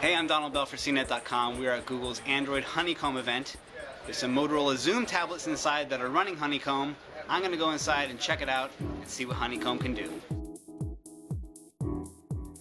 Hey, I'm Donald Bell for CNET.com. We are at Google's Android Honeycomb event. There's some Motorola Xoom tablets inside that are running Honeycomb. I'm going to go inside and check it out and see what Honeycomb can do.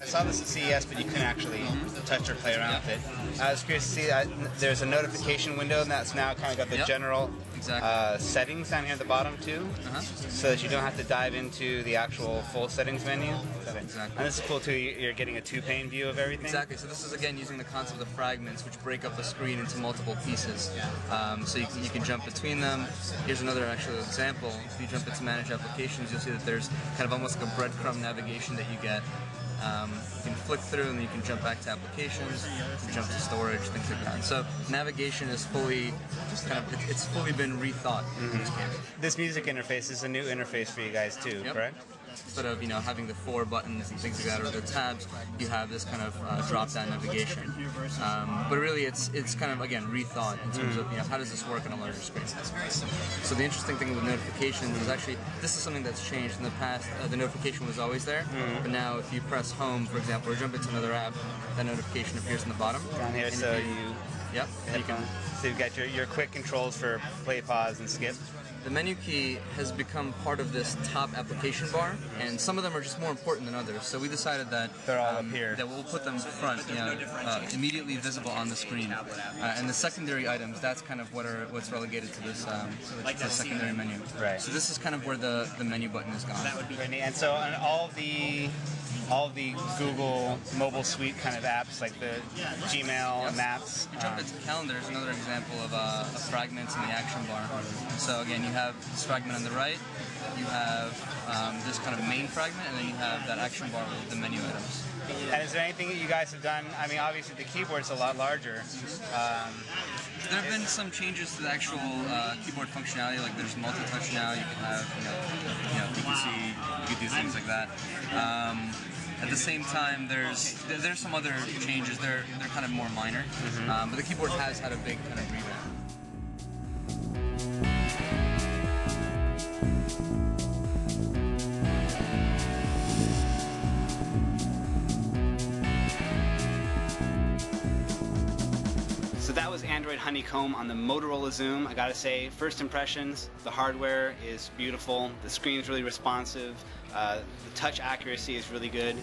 I saw this at CES, but you couldn't actually touch or play around with it. I was curious to see that there's a notification window, and that's now kind of got the Yep. general Exactly. uh, settings down here at the bottom too, Uh-huh. so that you don't have to dive into the actual full settings menu. Exactly. And this is cool too. You're getting a two-pane view of everything. Exactly. So this is again using the concept of fragments, which break up the screen into multiple pieces. Um, so you can, you can jump between them. Here's another actual example. If you jump into manage applications, you'll see that there's kind of almost like a breadcrumb navigation that you get. Um, you can flick through and then you can jump back to applications, jump to storage, things like that. So navigation is fully, kind of, it's fully been rethought this. This music interface is a new interface for you guys too, Yep. correct? Instead of you know having the four buttons and things like that or the tabs, you have this kind of uh, drop-down navigation. Um, but really, it's it's kind of again rethought in terms of you know how does this work on a larger screen. So the interesting thing with notifications is actually this is something that's changed in the past. Uh, the notification was always there, but now if you press home, for example, or jump into another app, that notification appears in the bottom. Down here, so you Yep. You can so you've got your, your quick controls for play, pause, and skip. The menu key has become part of this top application bar, and some of them are just more important than others. So we decided that They're all up here. That we'll put them front, you know, uh, immediately visible on the screen. Uh, and the secondary items, that's kind of what are what's relegated to this um, to the secondary menu. Right. So this is kind of where the the menu button is gone. That would be very neat. And so on all the all the Google mobile suite kind of apps like the Gmail, Maps. You jump um, into calendar is another example of uh, a fragment in the action bar. So again, you have this fragment on the right, you have um, this kind of main fragment, and then you have that action bar with the menu items. and is there anything that you guys have done? I mean, obviously the keyboard's a lot larger. Um, There have been some changes to the actual uh, keyboard functionality. Like there's multi-touch now. You can have, you know, you know, you can see, you can do things like that. Um, at the same time, there's there- there's some other changes. They're they're kind of more minor, um, but the keyboard has had a big kind of revamp. Android Honeycomb on the Motorola Xoom. I gotta say, first impressions, the hardware is beautiful, the screen's really responsive, uh, the touch accuracy is really good.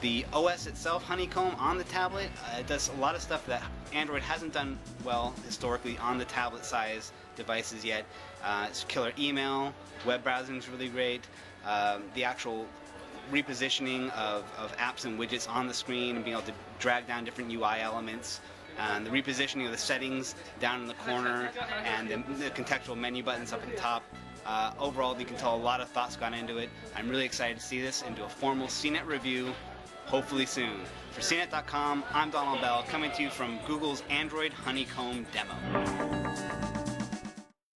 The OS itself, Honeycomb, on the tablet, uh, it does a lot of stuff that Android hasn't done well historically on the tablet size devices yet. Uh, it's killer email, web browsing is really great. Um, the actual repositioning of, of apps and widgets on the screen and being able to drag down different UI elements. And the repositioning of the settings down in the corner and the, the contextual menu buttons up the top. Uh, overall, you can tell a lot of thoughts gone into it. I'm really excited to see this and do a formal CNET review, hopefully soon. For CNET.com, I'm Donald Bell, coming to you from Google's Android Honeycomb demo.